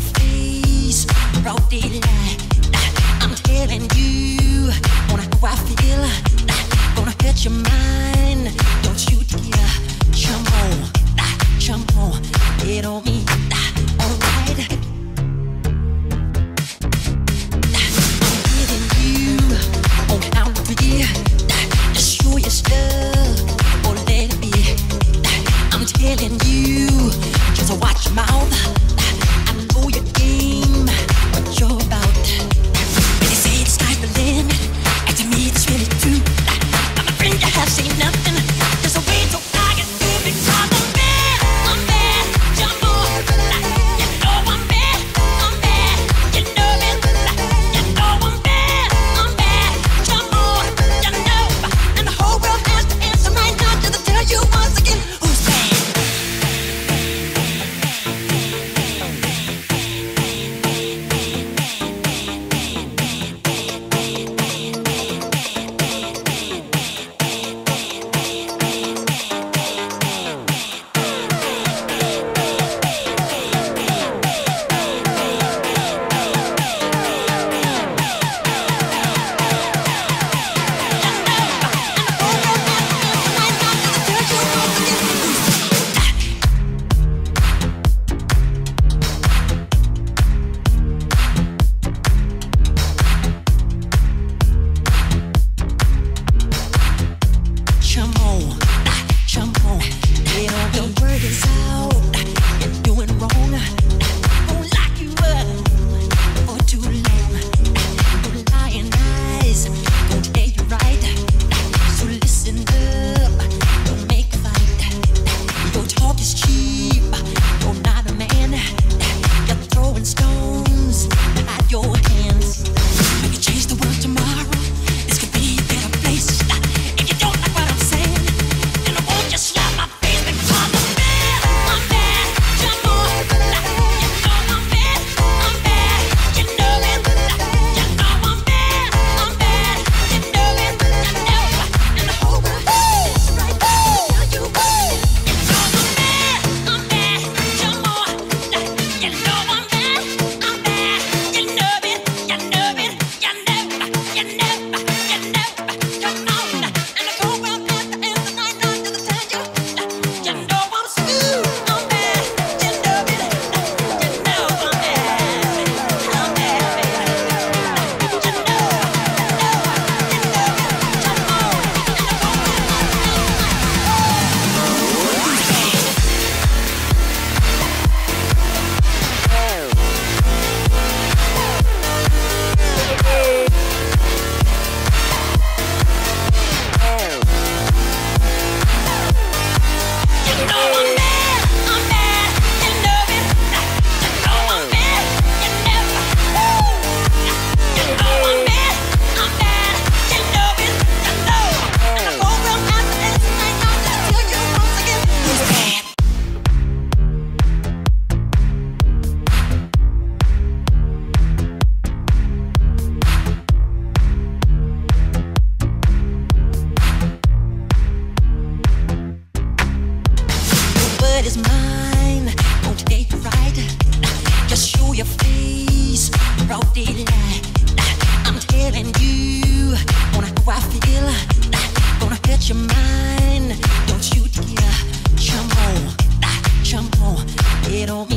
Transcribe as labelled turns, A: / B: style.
A: face, daylight. I'm telling you, wanna how I feel. Gonna hurt your mind, don't you dare. On, on, get on me, alright. I'm giving you your stuff, or let it be. I'm telling you, just watch your mouth your back. Mind. Won't date right. Just show your face. I'm telling you, wanna how I feel. Gonna hurt your mind. Don't you dare, jump on, jump on.